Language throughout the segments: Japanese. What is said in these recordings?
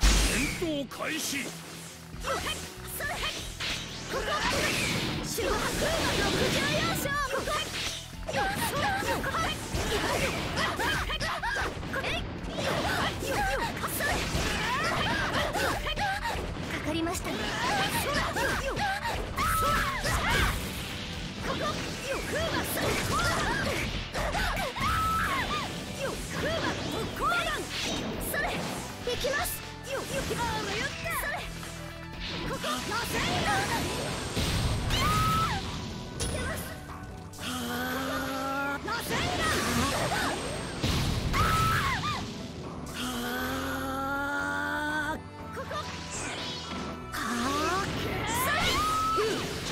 戦闘開始。かかりましたねよくはそこよ行きます。よよああやっここ乗せいけます。乗せるここかーそれ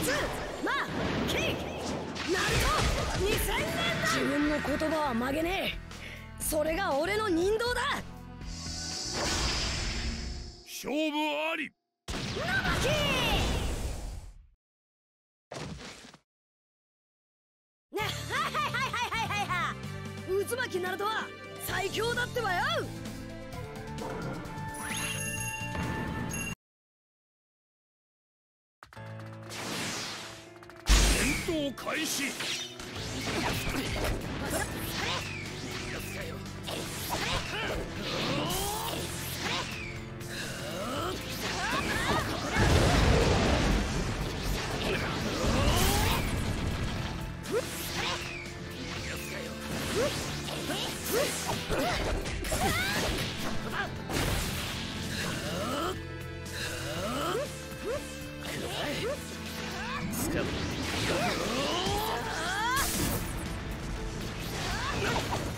ツーマーキーナルト2000年自分の言葉は曲げねえそれが俺の人道だ勝負あり。ナマキねはいはいはいはいはいはい。渦巻きナルトは最強だってばよ。戦闘開始今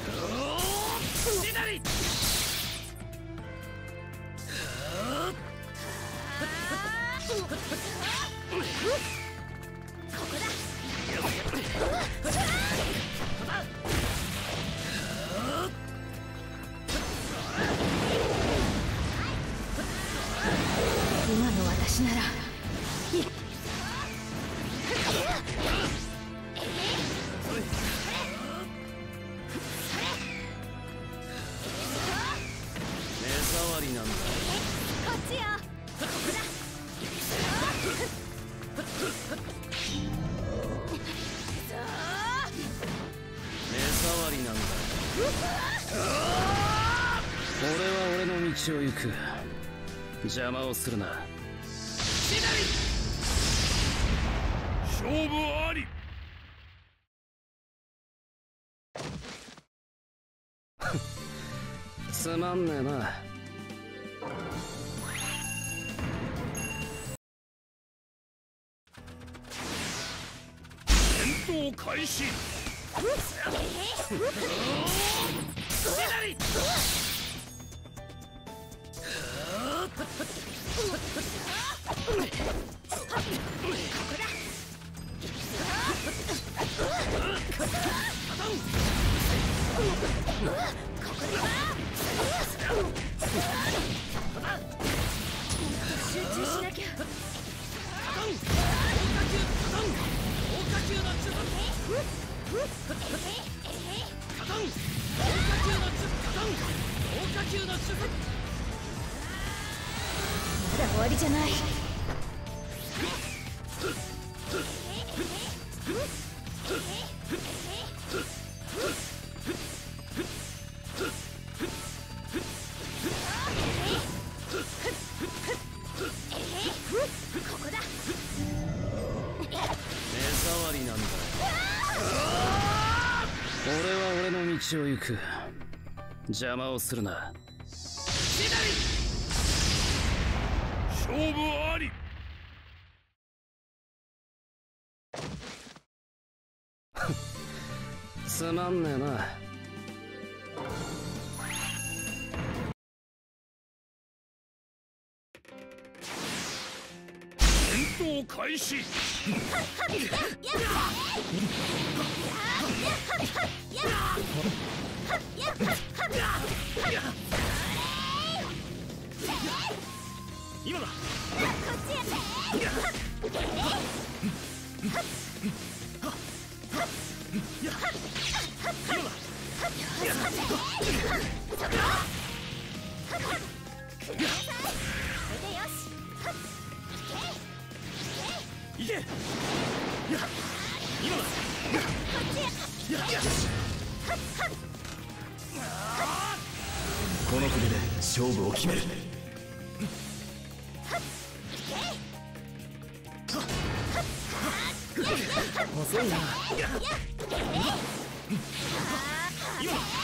は俺の道を行く。邪魔をするな。勝負あり。つまんねえな。戦闘開始 集中しなきゃまだ終わりじゃない。ここだ。目障りなんだ。俺は俺の道を行く。邪魔をするな。勝負あり。つまんねえな。戦闘開始これでよし行けや今だこの筆で勝負を決める。遅いな。無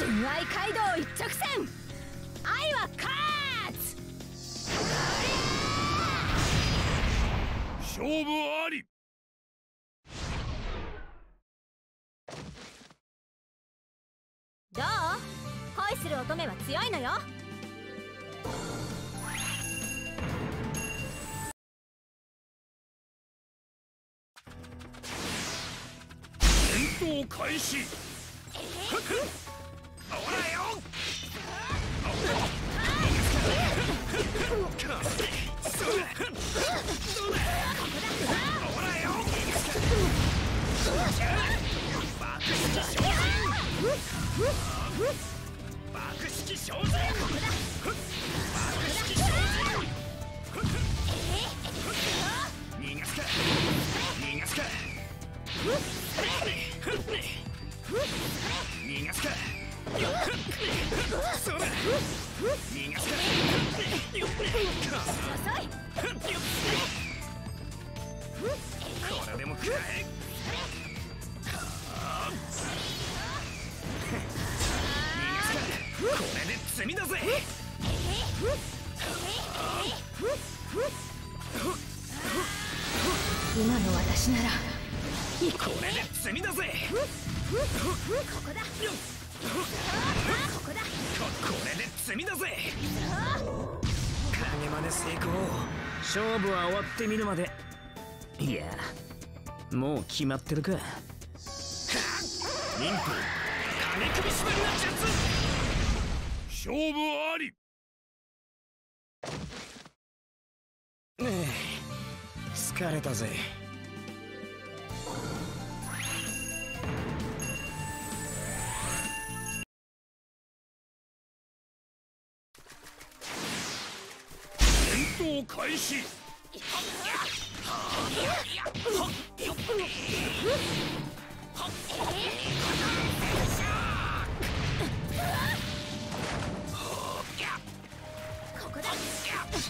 純愛街道一直線。愛は勝つ。勝負あり。どう？恋する乙女は強いのよ。戦闘開始。ほ爆式精進爆式精進逃がすか。逃がすか。逃がすか。そら逃がすか。これでも食らえれで積みだぜ今の私ならこれで積みだぜ？ここだここだここれで積みだぜ？影真似成功勝負は終わってみるまでいやもう決まってるか。忍法金首縛りの術勝負あり。ねえ疲れたぜ。戦闘開始 Yeah.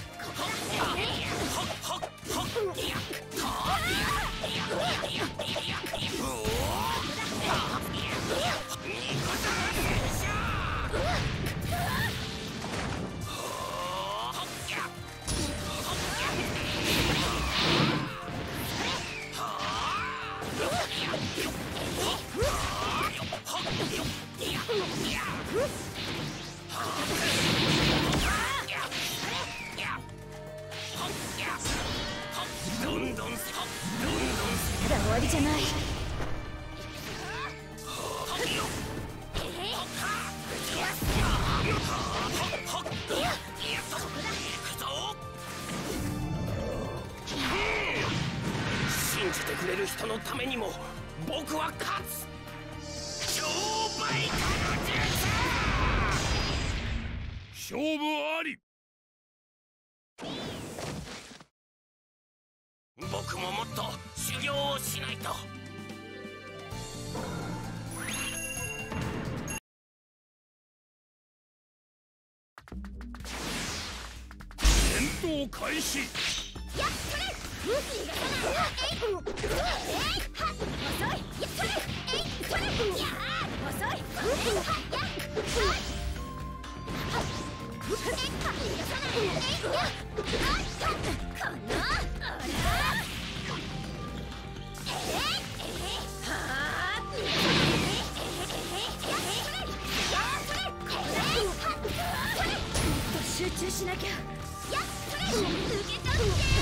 じゃない。信じてくれる人のためにも僕は勝つ。超倍化の術勝負あり。戦闘開始。やっそれ逃がさないえいえいはっ遅いやっれえいそれやー遅いえいはっやっはっやっはっ集中しなきゃ。やっそれ受け取って。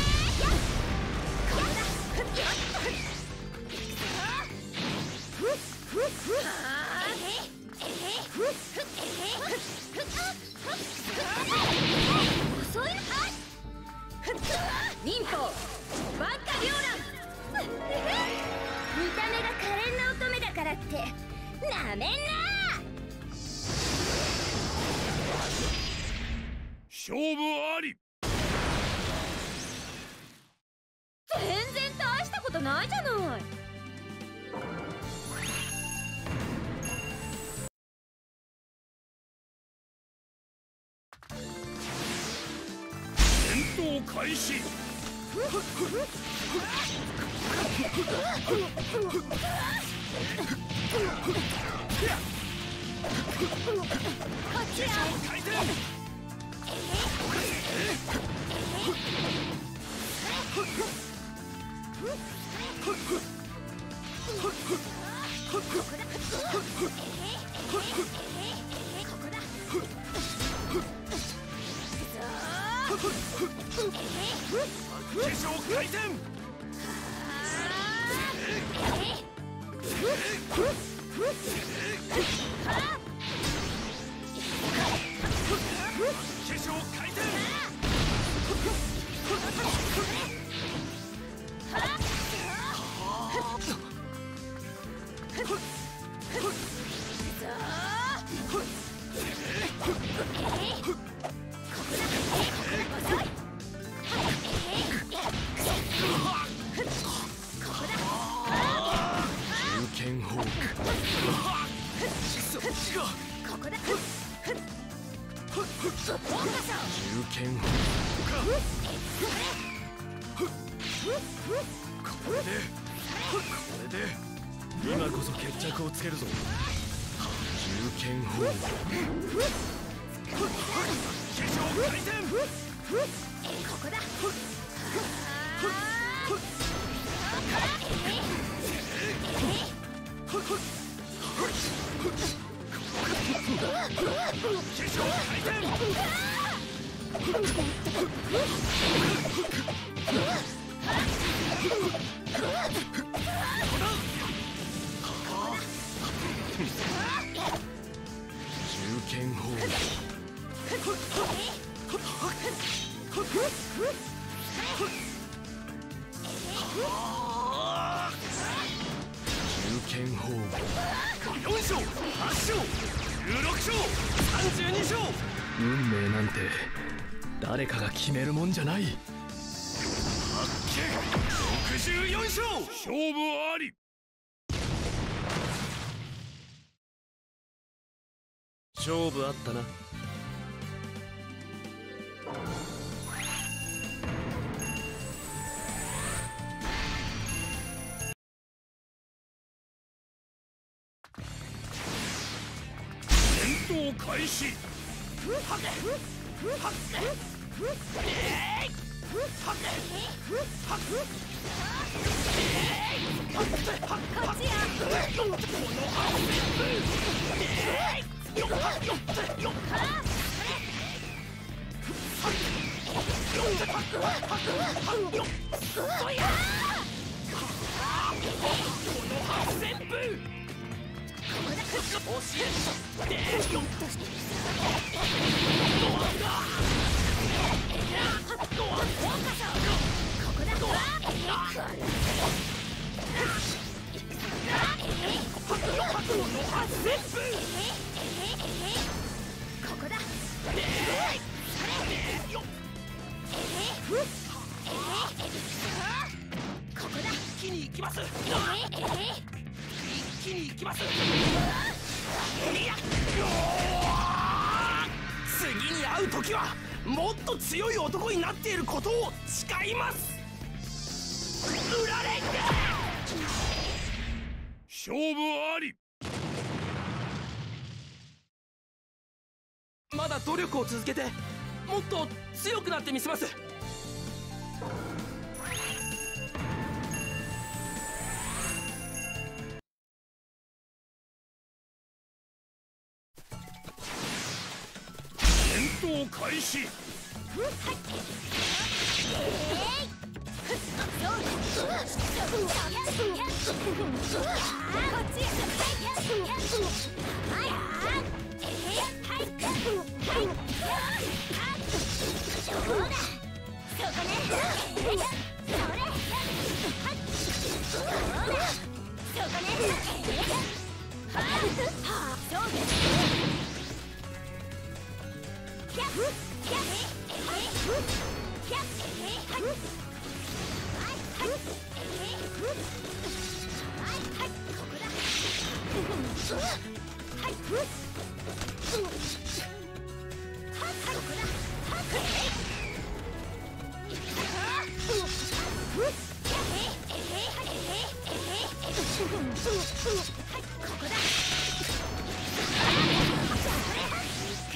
開 始そっちが龍剣ホこれでこれで今こそ決着をつけるぞ龍剣ホーク化粧回転化粧回剣ホーク龍剣ホーク4勝8勝16勝32勝運命なんて誰かが決めるもんじゃない。64勝勝負あり。勝負あったな。戦闘開始一気に行きます次に会う時はもっと強い男になっていることを誓います。ウラレンガ勝負あり。まだ努力を続けてもっと強くなってみせます戦闘開始く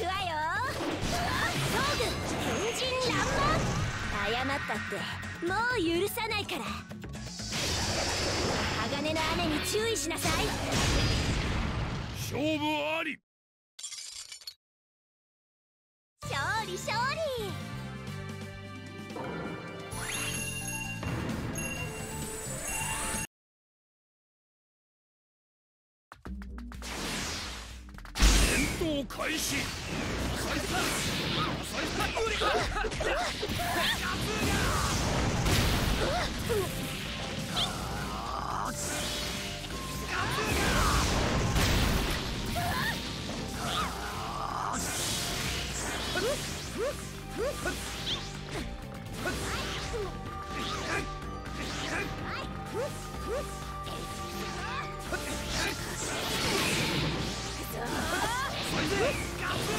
わよ。謝ったってもう許さないから。鋼の雨に注意しなさい。勝負あり。勝利勝利。戦闘開始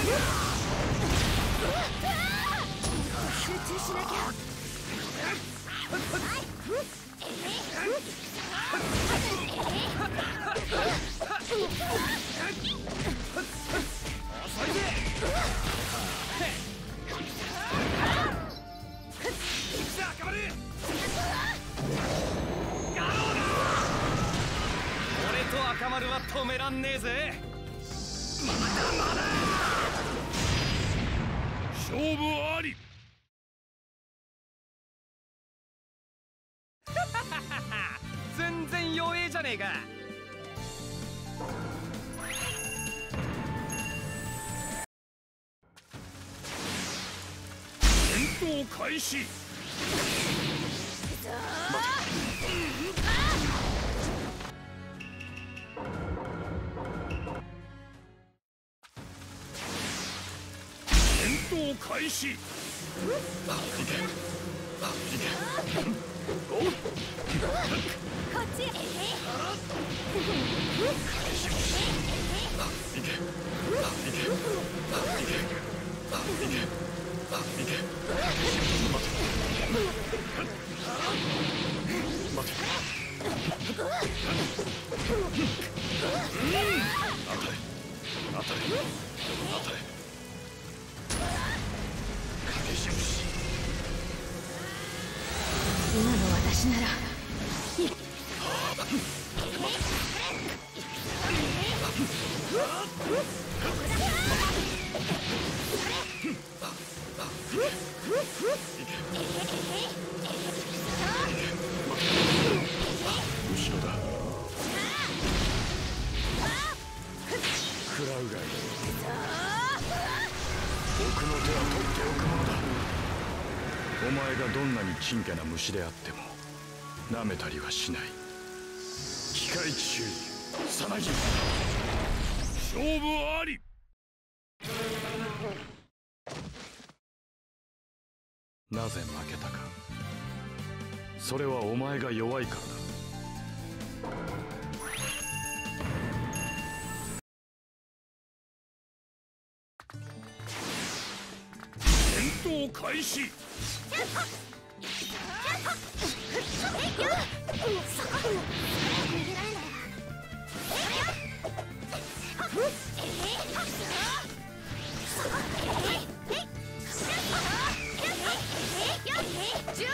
俺と赤丸は止めらんねえぜ。まだまだ勝負あり。全然弱えじゃねえか。戦闘開始闘開始。こっち今の私なら前がどんなに珍家な虫であっても舐めたりはしない。機械中さなぎ。勝負あり。なぜ負けたか。それはお前が弱いからだ。戦闘開始。チャ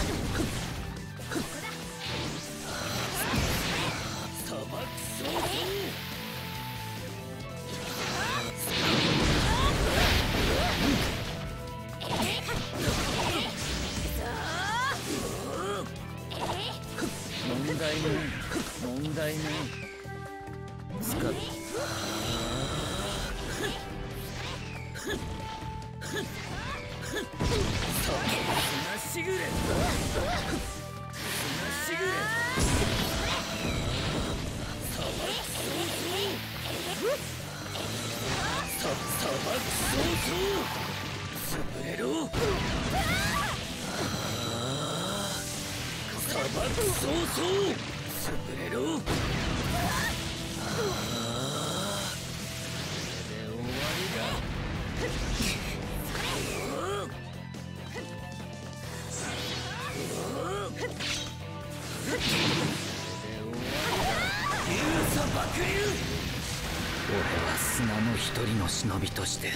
一人の忍びとして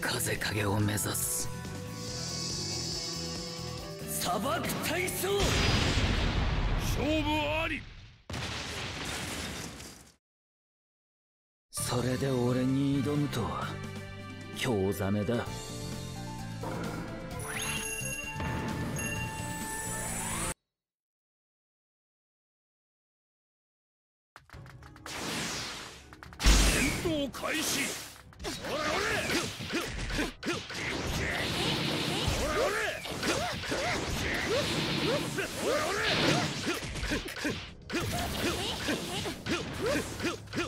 風影を目指す。砂漠体操勝負あり！それで俺に挑むとは興ざめだ。Ha!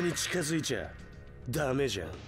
に近づいちゃダメじゃん。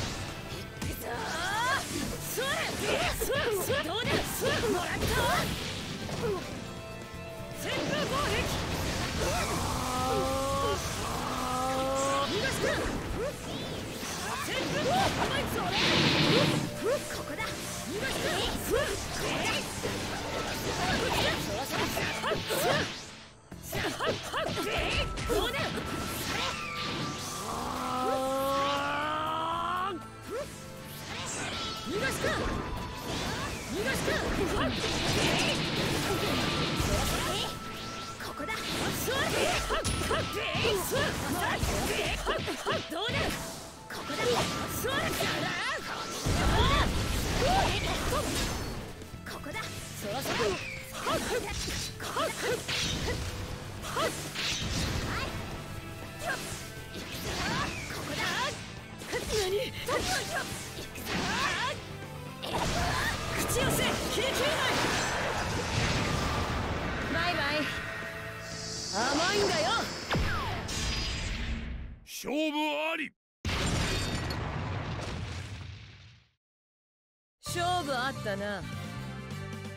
勝負あったな。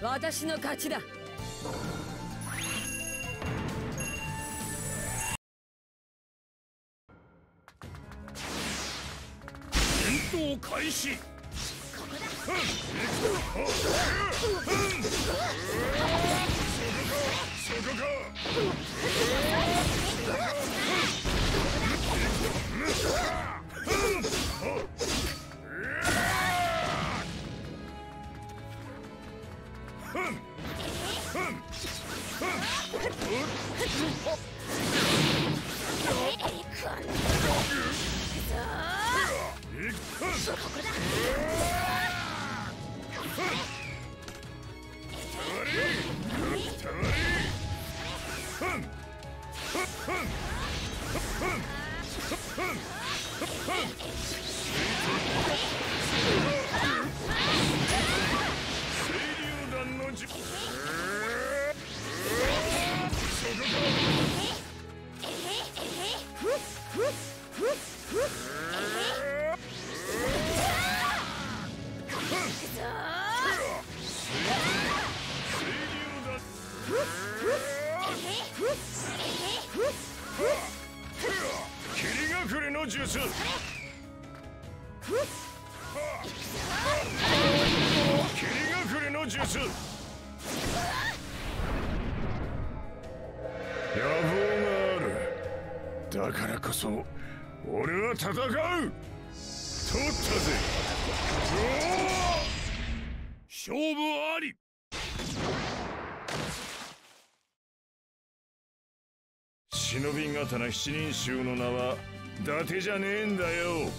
私の勝ちだ。戦闘開始。そこか清だからこそ俺は戦う。取ったぜ。勝負あり。忍び刀七人衆の名は伊達じゃねえんだよ。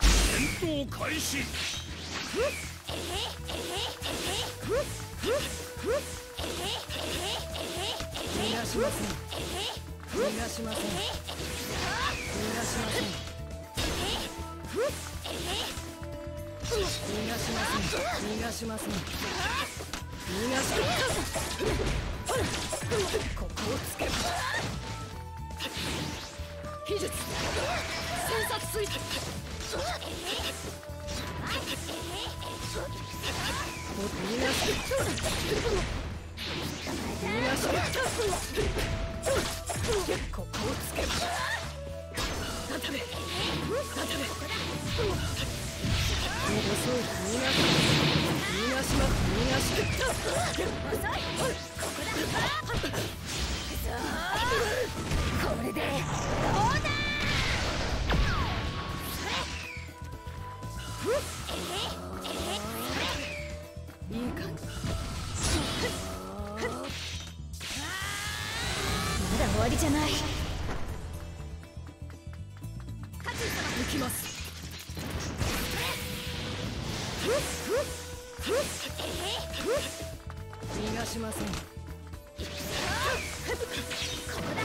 戦闘開始。逃がしません逃がしません逃がしません逃がしません逃がしここをつけば技術戦殺水逃がし逃がしいい感じわりじゃない。行きます。逃がしません。ここだ。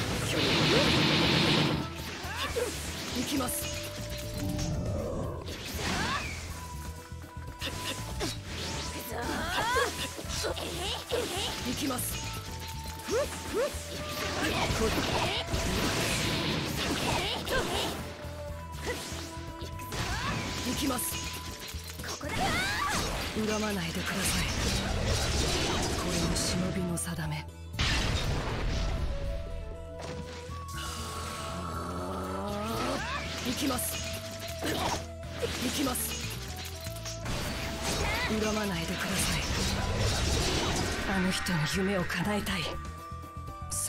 行きます。行きます。恨まないでください。これも忍びの定め。行きます。行きます。恨まないでください。あの人の夢を叶えたい。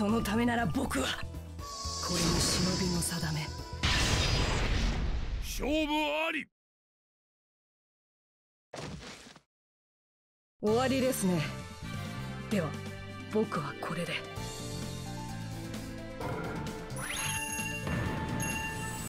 そのためなら僕はこれも忍びの定め。勝負あり。終わりですね。では僕はこれで